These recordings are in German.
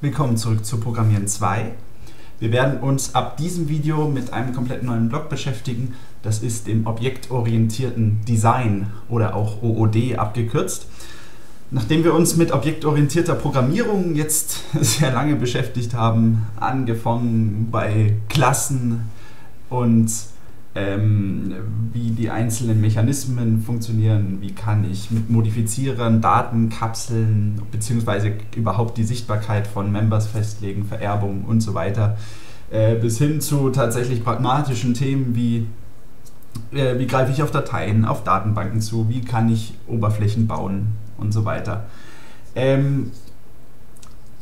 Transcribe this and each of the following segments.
Willkommen zurück zu Programmieren 2. Wir werden uns ab diesem Video mit einem komplett neuen Block beschäftigen. Das ist dem objektorientierten Design oder auch OOD abgekürzt. Nachdem wir uns mit objektorientierter Programmierung jetzt sehr lange beschäftigt haben, angefangen bei Klassen und ähm, wie die einzelnen Mechanismen funktionieren, wie kann ich mit Modifizierern Datenkapseln bzw. überhaupt die Sichtbarkeit von Members festlegen, Vererbung und so weiter, äh, bis hin zu tatsächlich pragmatischen Themen wie äh, wie greife ich auf Dateien, auf Datenbanken zu, wie kann ich Oberflächen bauen und so weiter. Ähm,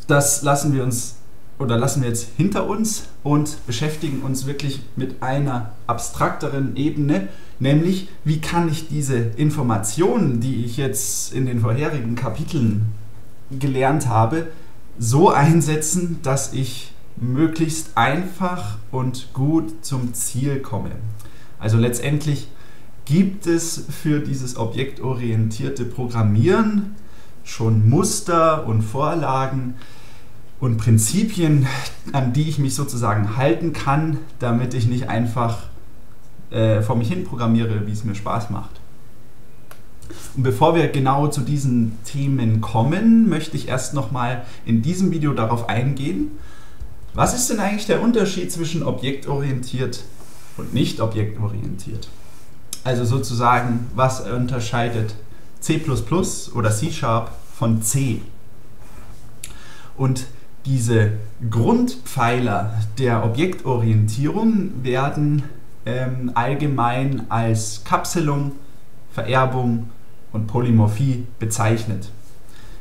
das lassen wir uns oder lassen wir jetzt hinter uns und beschäftigen uns wirklich mit einer abstrakteren Ebene, nämlich wie kann ich diese Informationen, die ich jetzt in den vorherigen Kapiteln gelernt habe, so einsetzen, dass ich möglichst einfach und gut zum Ziel komme. Also letztendlich gibt es für dieses objektorientierte Programmieren schon Muster und Vorlagen, und Prinzipien, an die ich mich sozusagen halten kann, damit ich nicht einfach äh, vor mich hin programmiere, wie es mir Spaß macht. Und bevor wir genau zu diesen Themen kommen, möchte ich erst nochmal in diesem Video darauf eingehen, was ist denn eigentlich der Unterschied zwischen objektorientiert und nicht objektorientiert? Also sozusagen, was unterscheidet C oder C Sharp von C? Und diese Grundpfeiler der Objektorientierung werden ähm, allgemein als Kapselung, Vererbung und Polymorphie bezeichnet.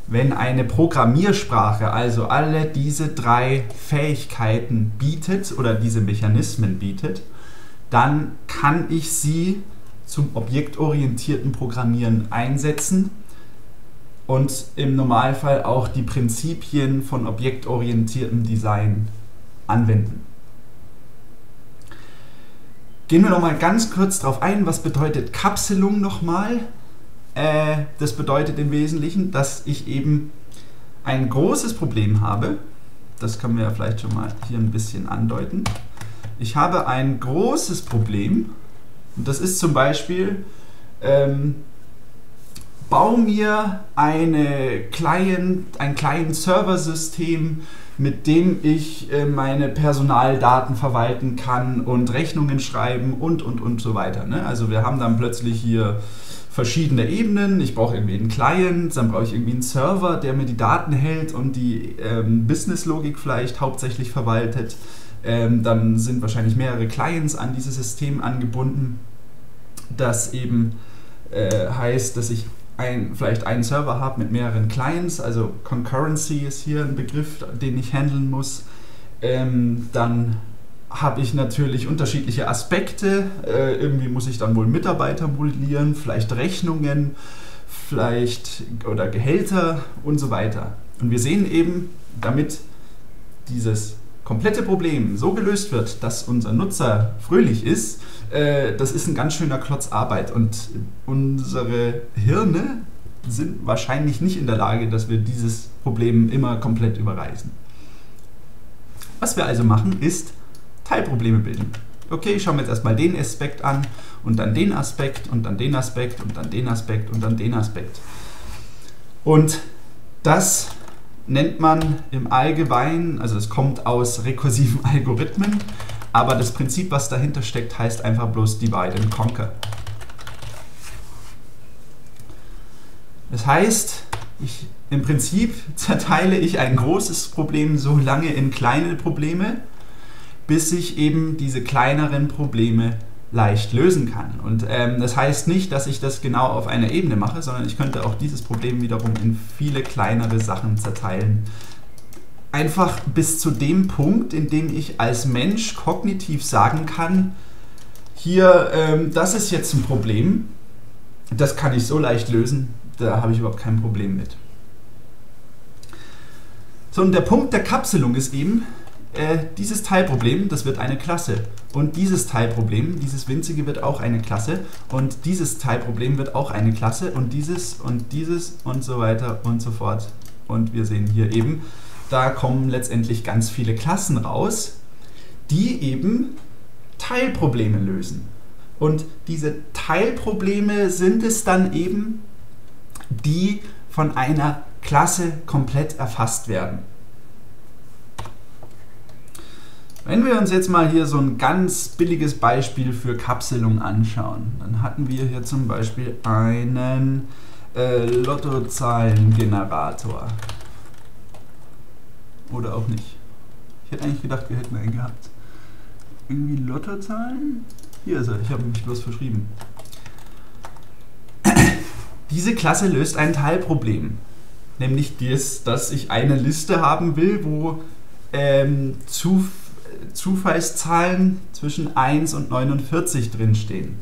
Wenn eine Programmiersprache also alle diese drei Fähigkeiten bietet oder diese Mechanismen bietet, dann kann ich sie zum objektorientierten Programmieren einsetzen und im Normalfall auch die Prinzipien von objektorientiertem Design anwenden. Gehen wir nochmal ganz kurz darauf ein, was bedeutet Kapselung nochmal? Äh, das bedeutet im Wesentlichen, dass ich eben ein großes Problem habe. Das können wir ja vielleicht schon mal hier ein bisschen andeuten. Ich habe ein großes Problem und das ist zum Beispiel, ähm, bau mir eine Client, ein kleines Serversystem, mit dem ich äh, meine Personaldaten verwalten kann und Rechnungen schreiben und, und, und so weiter. Ne? Also wir haben dann plötzlich hier verschiedene Ebenen. Ich brauche irgendwie einen Client, dann brauche ich irgendwie einen Server, der mir die Daten hält und die ähm, Businesslogik vielleicht hauptsächlich verwaltet. Ähm, dann sind wahrscheinlich mehrere Clients an dieses System angebunden. Das eben äh, heißt, dass ich ein, vielleicht einen Server habe mit mehreren Clients, also Concurrency ist hier ein Begriff, den ich handeln muss, ähm, dann habe ich natürlich unterschiedliche Aspekte. Äh, irgendwie muss ich dann wohl Mitarbeiter modellieren, vielleicht Rechnungen, vielleicht oder Gehälter und so weiter. Und wir sehen eben, damit dieses komplette Problem so gelöst wird, dass unser Nutzer fröhlich ist, äh, das ist ein ganz schöner Klotz Arbeit. Und unsere Hirne sind wahrscheinlich nicht in der Lage, dass wir dieses Problem immer komplett überreißen. Was wir also machen, ist Teilprobleme bilden. Okay, ich schaue mir jetzt erstmal den Aspekt an und dann den Aspekt und dann den Aspekt und dann den Aspekt und dann den Aspekt. Und das nennt man im Allgemeinen, also es kommt aus rekursiven Algorithmen, aber das Prinzip, was dahinter steckt, heißt einfach bloß Divide and Conquer. Das heißt, ich, im Prinzip zerteile ich ein großes Problem so lange in kleine Probleme, bis ich eben diese kleineren Probleme leicht lösen kann. Und ähm, das heißt nicht, dass ich das genau auf einer Ebene mache, sondern ich könnte auch dieses Problem wiederum in viele kleinere Sachen zerteilen. Einfach bis zu dem Punkt, in dem ich als Mensch kognitiv sagen kann, hier, ähm, das ist jetzt ein Problem, das kann ich so leicht lösen, da habe ich überhaupt kein Problem mit. So, und der Punkt der Kapselung ist eben, äh, dieses Teilproblem, das wird eine Klasse. Und dieses Teilproblem, dieses winzige wird auch eine Klasse. Und dieses Teilproblem wird auch eine Klasse. Und dieses und dieses und so weiter und so fort. Und wir sehen hier eben, da kommen letztendlich ganz viele Klassen raus, die eben Teilprobleme lösen. Und diese Teilprobleme sind es dann eben, die von einer Klasse komplett erfasst werden. Wenn wir uns jetzt mal hier so ein ganz billiges Beispiel für Kapselung anschauen, dann hatten wir hier zum Beispiel einen äh, Lottozahlengenerator. Oder auch nicht. Ich hätte eigentlich gedacht, wir hätten einen gehabt. Irgendwie Lottozahlen? Hier ist er, ich habe mich bloß verschrieben. Diese Klasse löst ein Teilproblem. Nämlich das, dass ich eine Liste haben will, wo ähm, zu, Zufallszahlen zwischen 1 und 49 drinstehen.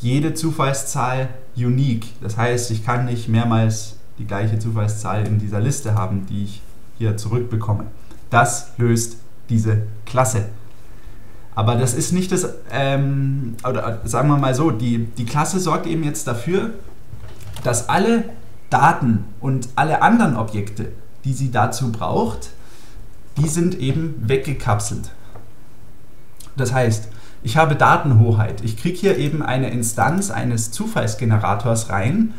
Jede Zufallszahl unique. Das heißt, ich kann nicht mehrmals die gleiche Zufallszahl in dieser Liste haben, die ich hier zurückbekomme. Das löst diese Klasse. Aber das ist nicht das, ähm, oder sagen wir mal so, die, die Klasse sorgt eben jetzt dafür, dass alle Daten und alle anderen Objekte, die sie dazu braucht, die sind eben weggekapselt. Das heißt, ich habe Datenhoheit. Ich kriege hier eben eine Instanz eines Zufallsgenerators rein,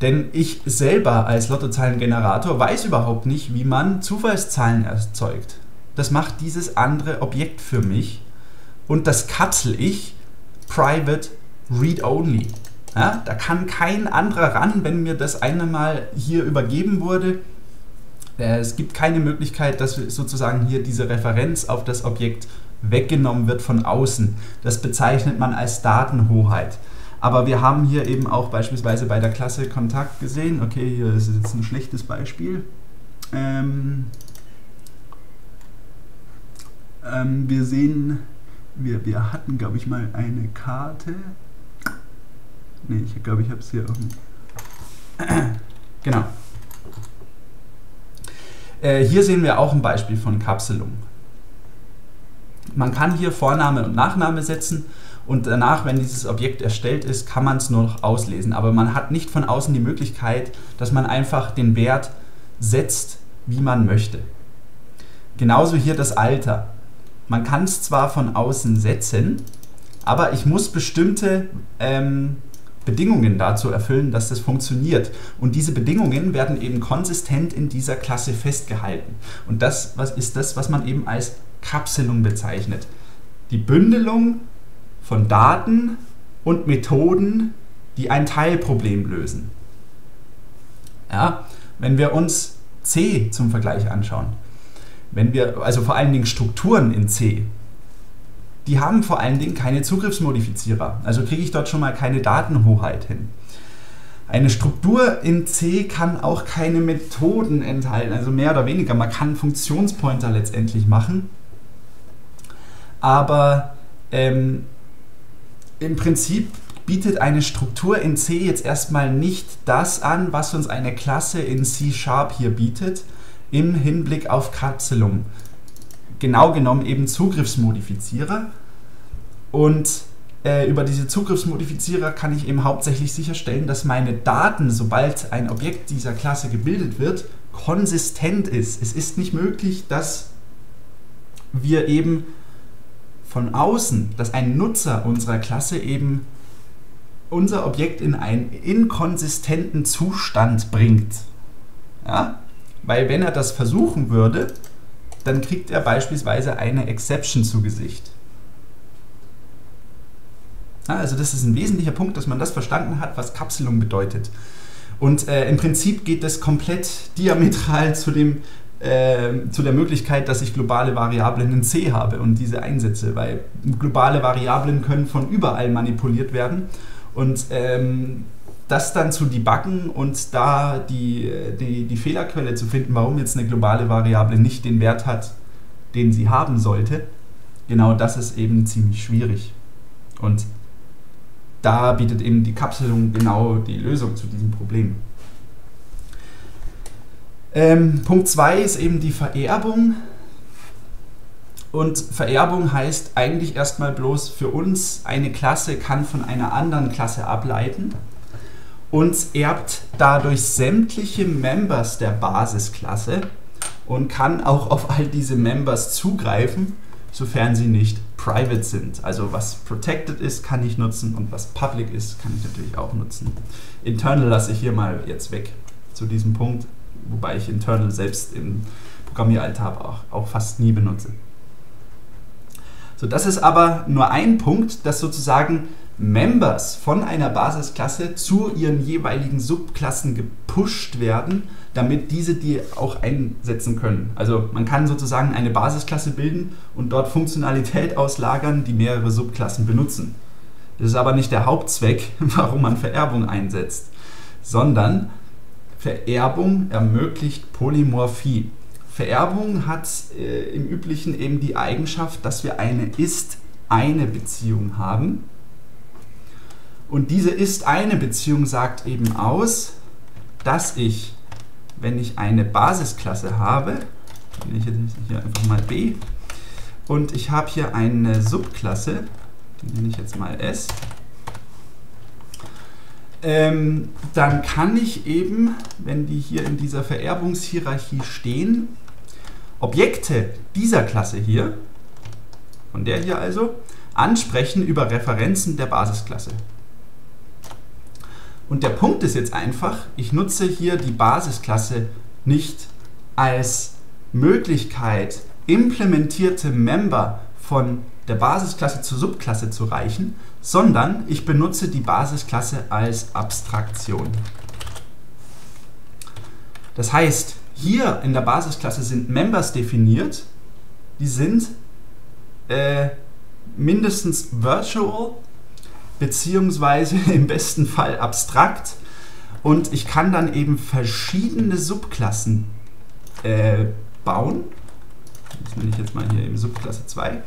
denn ich selber als Lottozahlengenerator weiß überhaupt nicht, wie man Zufallszahlen erzeugt. Das macht dieses andere Objekt für mich und das kapsel ich private read-only. Ja, da kann kein anderer ran, wenn mir das einmal hier übergeben wurde. Äh, es gibt keine Möglichkeit, dass sozusagen hier diese Referenz auf das Objekt weggenommen wird von außen. Das bezeichnet man als Datenhoheit. Aber wir haben hier eben auch beispielsweise bei der Klasse Kontakt gesehen, okay, hier ist jetzt ein schlechtes Beispiel. Ähm, ähm, wir sehen, wir, wir hatten, glaube ich, mal eine Karte. Ne, ich glaube, ich habe es hier auch Genau. Äh, hier sehen wir auch ein Beispiel von Kapselung. Man kann hier Vorname und Nachname setzen und danach, wenn dieses Objekt erstellt ist, kann man es nur noch auslesen. Aber man hat nicht von außen die Möglichkeit, dass man einfach den Wert setzt, wie man möchte. Genauso hier das Alter. Man kann es zwar von außen setzen, aber ich muss bestimmte ähm, Bedingungen dazu erfüllen, dass das funktioniert. Und diese Bedingungen werden eben konsistent in dieser Klasse festgehalten. Und das was ist das, was man eben als Kapselung bezeichnet. Die Bündelung von Daten und Methoden, die ein Teilproblem lösen. Ja, wenn wir uns C zum Vergleich anschauen, wenn wir, also vor allen Dingen Strukturen in C, die haben vor allen Dingen keine Zugriffsmodifizierer. Also kriege ich dort schon mal keine Datenhoheit hin. Eine Struktur in C kann auch keine Methoden enthalten, also mehr oder weniger. Man kann Funktionspointer letztendlich machen. Aber ähm, im Prinzip bietet eine Struktur in C jetzt erstmal nicht das an, was uns eine Klasse in C-Sharp hier bietet, im Hinblick auf Kapselung. Genau genommen eben Zugriffsmodifizierer. Und äh, über diese Zugriffsmodifizierer kann ich eben hauptsächlich sicherstellen, dass meine Daten, sobald ein Objekt dieser Klasse gebildet wird, konsistent ist. Es ist nicht möglich, dass wir eben von außen, dass ein Nutzer unserer Klasse eben unser Objekt in einen inkonsistenten Zustand bringt. Ja? Weil wenn er das versuchen würde, dann kriegt er beispielsweise eine Exception zu Gesicht. Ja, also das ist ein wesentlicher Punkt, dass man das verstanden hat, was Kapselung bedeutet. Und äh, im Prinzip geht das komplett diametral zu, dem, äh, zu der Möglichkeit, dass ich globale Variablen in C habe und diese einsetze, weil globale Variablen können von überall manipuliert werden. Und ähm, das dann zu debuggen und da die, die, die Fehlerquelle zu finden, warum jetzt eine globale Variable nicht den Wert hat, den sie haben sollte, genau das ist eben ziemlich schwierig. Und da bietet eben die Kapselung genau die Lösung zu diesem Problem. Ähm, Punkt 2 ist eben die Vererbung. Und Vererbung heißt eigentlich erstmal bloß für uns, eine Klasse kann von einer anderen Klasse ableiten und erbt dadurch sämtliche Members der Basisklasse und kann auch auf all diese Members zugreifen, sofern sie nicht private sind. Also was protected ist, kann ich nutzen und was public ist, kann ich natürlich auch nutzen. Internal lasse ich hier mal jetzt weg zu diesem Punkt, wobei ich Internal selbst im Programmieralltag auch, auch fast nie benutze. So, das ist aber nur ein Punkt, dass sozusagen Members von einer Basisklasse zu ihren jeweiligen Subklassen gepusht werden, damit diese die auch einsetzen können. Also man kann sozusagen eine Basisklasse bilden und dort Funktionalität auslagern, die mehrere Subklassen benutzen. Das ist aber nicht der Hauptzweck, warum man Vererbung einsetzt, sondern Vererbung ermöglicht Polymorphie. Vererbung hat äh, im Üblichen eben die Eigenschaft, dass wir eine ist-eine Beziehung haben. Und diese ist-eine Beziehung sagt eben aus, dass ich, wenn ich eine Basisklasse habe, nenne ich jetzt hier einfach mal B, und ich habe hier eine Subklasse, die nenne ich jetzt mal S, ähm, dann kann ich eben, wenn die hier in dieser Vererbungshierarchie stehen, Objekte dieser Klasse hier, von der hier also, ansprechen über Referenzen der Basisklasse. Und der Punkt ist jetzt einfach, ich nutze hier die Basisklasse nicht als Möglichkeit, implementierte Member von der Basisklasse zur Subklasse zu reichen, sondern ich benutze die Basisklasse als Abstraktion. Das heißt, hier in der Basisklasse sind Members definiert, die sind äh, mindestens virtual beziehungsweise im besten Fall abstrakt und ich kann dann eben verschiedene Subklassen äh, bauen. Das nenne ich jetzt mal hier eben Subklasse 2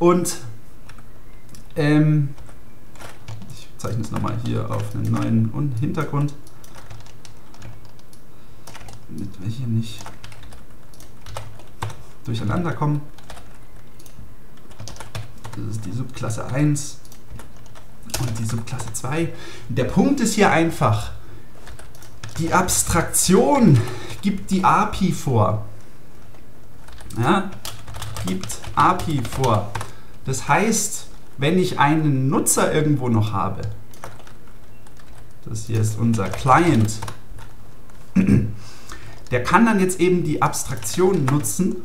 und ähm, ich zeichne es nochmal hier auf einen neuen Hintergrund damit wir hier nicht durcheinander kommen. Das ist die Subklasse 1 und die Subklasse 2. Der Punkt ist hier einfach, die Abstraktion gibt die API vor. Ja, gibt API vor. Das heißt, wenn ich einen Nutzer irgendwo noch habe, das hier ist unser Client, der kann dann jetzt eben die Abstraktion nutzen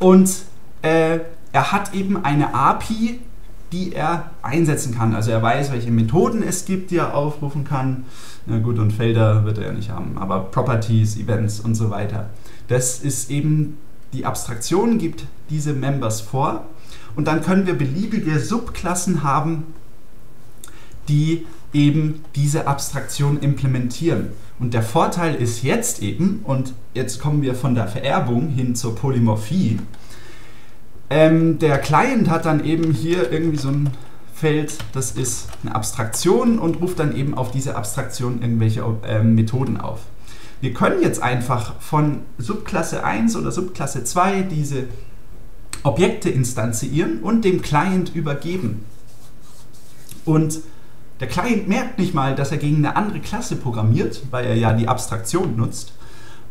und äh, er hat eben eine API, die er einsetzen kann. Also er weiß, welche Methoden es gibt, die er aufrufen kann. Na gut, und Felder wird er ja nicht haben, aber Properties, Events und so weiter. Das ist eben, die Abstraktion gibt diese Members vor und dann können wir beliebige Subklassen haben, die eben diese Abstraktion implementieren. Und der Vorteil ist jetzt eben, und jetzt kommen wir von der Vererbung hin zur Polymorphie, ähm, der Client hat dann eben hier irgendwie so ein Feld, das ist eine Abstraktion und ruft dann eben auf diese Abstraktion irgendwelche äh, Methoden auf. Wir können jetzt einfach von Subklasse 1 oder Subklasse 2 diese Objekte instanzieren und dem Client übergeben. Und der Client merkt nicht mal, dass er gegen eine andere Klasse programmiert, weil er ja die Abstraktion nutzt.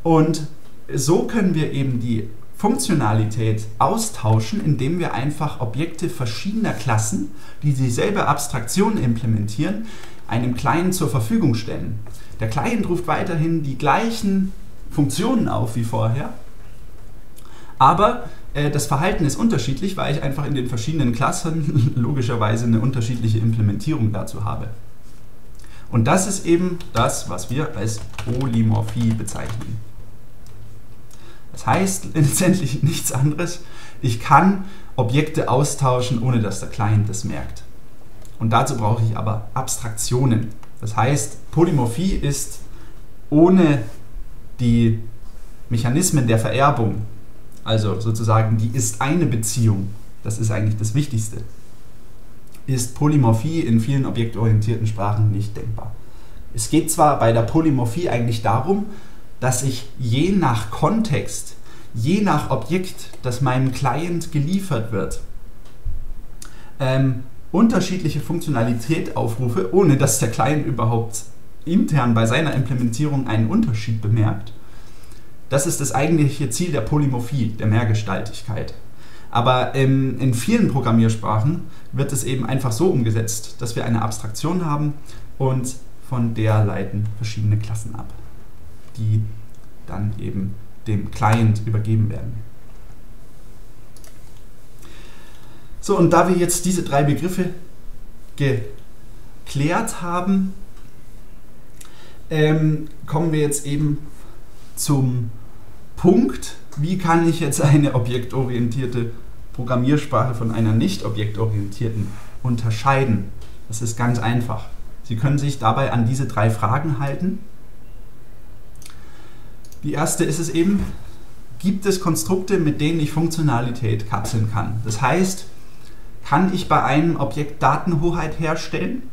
Und so können wir eben die Funktionalität austauschen, indem wir einfach Objekte verschiedener Klassen, die dieselbe Abstraktion implementieren, einem Client zur Verfügung stellen. Der Client ruft weiterhin die gleichen Funktionen auf wie vorher, aber äh, das Verhalten ist unterschiedlich, weil ich einfach in den verschiedenen Klassen logischerweise eine unterschiedliche Implementierung dazu habe. Und das ist eben das, was wir als Polymorphie bezeichnen. Das heißt letztendlich nichts anderes. Ich kann Objekte austauschen, ohne dass der Client das merkt. Und dazu brauche ich aber Abstraktionen. Das heißt, Polymorphie ist ohne die Mechanismen der Vererbung also sozusagen die ist eine Beziehung, das ist eigentlich das Wichtigste, ist Polymorphie in vielen objektorientierten Sprachen nicht denkbar. Es geht zwar bei der Polymorphie eigentlich darum, dass ich je nach Kontext, je nach Objekt, das meinem Client geliefert wird, ähm, unterschiedliche Funktionalität aufrufe, ohne dass der Client überhaupt intern bei seiner Implementierung einen Unterschied bemerkt. Das ist das eigentliche Ziel der Polymorphie, der Mehrgestaltigkeit. Aber ähm, in vielen Programmiersprachen wird es eben einfach so umgesetzt, dass wir eine Abstraktion haben und von der leiten verschiedene Klassen ab, die dann eben dem Client übergeben werden. So, und da wir jetzt diese drei Begriffe geklärt haben, ähm, kommen wir jetzt eben zum Punkt, wie kann ich jetzt eine objektorientierte Programmiersprache von einer nicht objektorientierten unterscheiden? Das ist ganz einfach. Sie können sich dabei an diese drei Fragen halten. Die erste ist es eben, gibt es Konstrukte, mit denen ich Funktionalität kapseln kann? Das heißt, kann ich bei einem Objekt Datenhoheit herstellen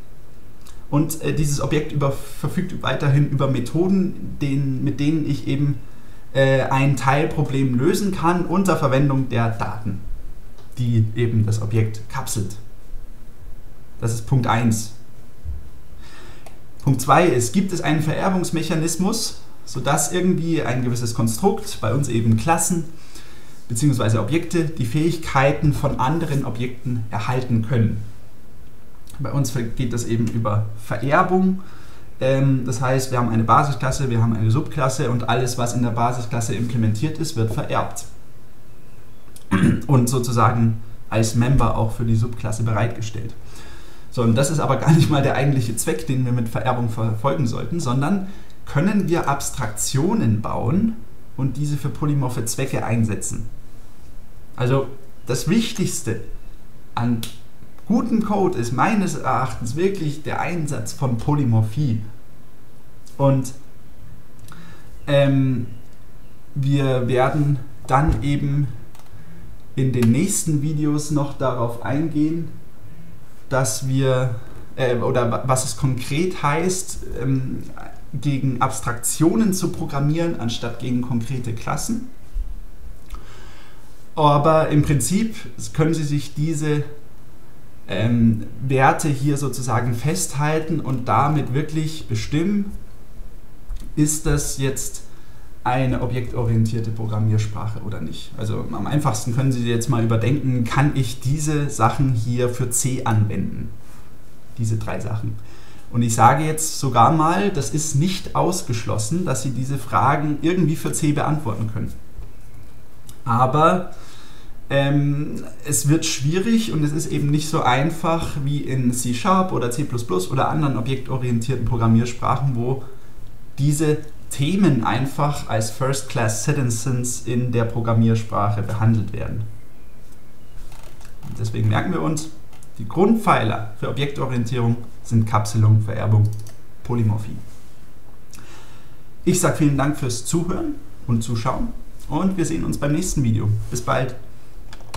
und äh, dieses Objekt über, verfügt weiterhin über Methoden, den, mit denen ich eben äh, ein Teilproblem lösen kann unter Verwendung der Daten, die eben das Objekt kapselt. Das ist Punkt 1. Punkt 2 ist, gibt es einen Vererbungsmechanismus, sodass irgendwie ein gewisses Konstrukt, bei uns eben Klassen bzw. Objekte, die Fähigkeiten von anderen Objekten erhalten können. Bei uns geht das eben über Vererbung. Ähm, das heißt, wir haben eine Basisklasse, wir haben eine Subklasse und alles, was in der Basisklasse implementiert ist, wird vererbt. Und sozusagen als Member auch für die Subklasse bereitgestellt. So, und das ist aber gar nicht mal der eigentliche Zweck, den wir mit Vererbung verfolgen sollten, sondern können wir Abstraktionen bauen und diese für polymorphe Zwecke einsetzen. Also das Wichtigste an gutem Code ist meines Erachtens wirklich der Einsatz von Polymorphie. Und ähm, wir werden dann eben in den nächsten Videos noch darauf eingehen, dass wir äh, oder was es konkret heißt, ähm, gegen Abstraktionen zu programmieren, anstatt gegen konkrete Klassen. Aber im Prinzip können Sie sich diese ähm, Werte hier sozusagen festhalten und damit wirklich bestimmen, ist das jetzt eine objektorientierte Programmiersprache oder nicht. Also am einfachsten können Sie jetzt mal überdenken, kann ich diese Sachen hier für C anwenden? Diese drei Sachen. Und ich sage jetzt sogar mal, das ist nicht ausgeschlossen, dass Sie diese Fragen irgendwie für C beantworten können. Aber ähm, es wird schwierig und es ist eben nicht so einfach wie in C Sharp oder C oder anderen objektorientierten Programmiersprachen, wo diese Themen einfach als First-Class Citizens in der Programmiersprache behandelt werden. Deswegen merken wir uns, die Grundpfeiler für Objektorientierung sind Kapselung, Vererbung, Polymorphie. Ich sage vielen Dank fürs Zuhören und Zuschauen und wir sehen uns beim nächsten Video. Bis bald.